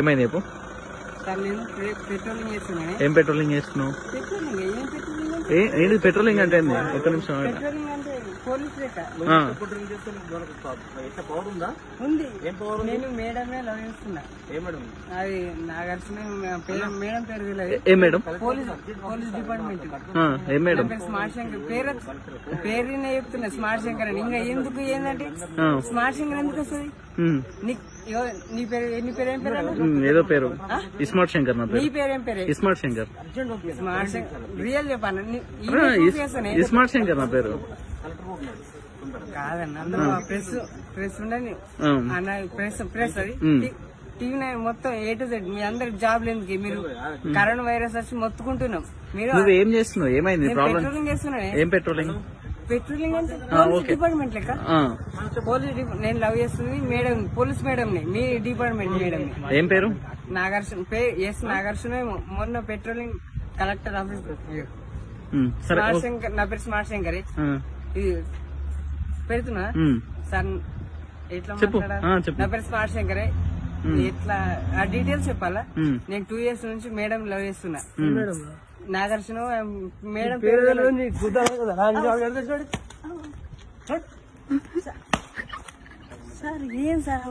ఏమైంది చెప్పు. ఏం పెట్రోలింగ్ చేస్తున్నావు? ఏంటి పెట్రోలింగ్ అంటే? ఒక్క నిమిషం ఉంది? నేను మేడమే లవ్ చేస్తున్నా. అది నాగార్జున పేరు మేడం పేరు తెలియదు. Madam? Police police department. Madam? పేరు స్మార్ట్ శంకర్. పేరు పేరు నేను చెప్తున్నా స్మార్ట్ శంకర్ అని. ఇంకా ఎందుకు ఏంటంటే స్మార్ట్ శంకర్ ఎందుకు వస్తుంది? నీ పేరు నీ పేరు ఏం పేరు ఏదో పేరు. ఇస్మార్ట్ శంకర్ నా నీ పేరు పేరు ఏం పేరు? ISmart Shankar. Smart Shankar. Real చెప్పాను. ఇస్మార్ట్ శంకర్ నా పేరు. కాదన్న అందులో ప్రెస్ ప్రెస్ ఉండని. ఆ, అన్న ప్రెస్ ప్రెస్ అది. టీవీ నైన్ మొత్తం ఏ టు జెడ్ మీ అందరికి జాబ్ మీరు కరోనా వైరస్ వచ్చి మొత్తుకుంటున్నాం. మీరు నువ్వు ఏం చేస్తున్నావు? ఏమైంది? పెట్రోలింగ్ ఏం పెట్రోలింగ్ పెట్రోలింగ్ అంటే ఆ, పోలీస్ ఓకే. డిపార్ట్మెంట్ లెక్క? ఆ, పోలీస్ నేను లవ్ చేస్తుంది మేడం పోలీస్ మేడం ని మీ డిపార్ట్మెంట్ మేడం ఏం పేరు? నాగార్జున ఎస్ నాగార్జున మొన్న patrolling collector office smart Shankar నా పేరు స్మార్ట్ శంకర్. పెడుతున్నా? సార్ ఎట్లా. నా పేరు స్మార్ట్ శంకరే. ఎట్లా? ఆ డీటెయిల్స్ చెప్పాలా. నేను టూ ఇయర్స్ నుంచి మేడం లవ్ చేస్తున్నా. నాగార్జున మేడం పేరు. సార్ ఏం సార్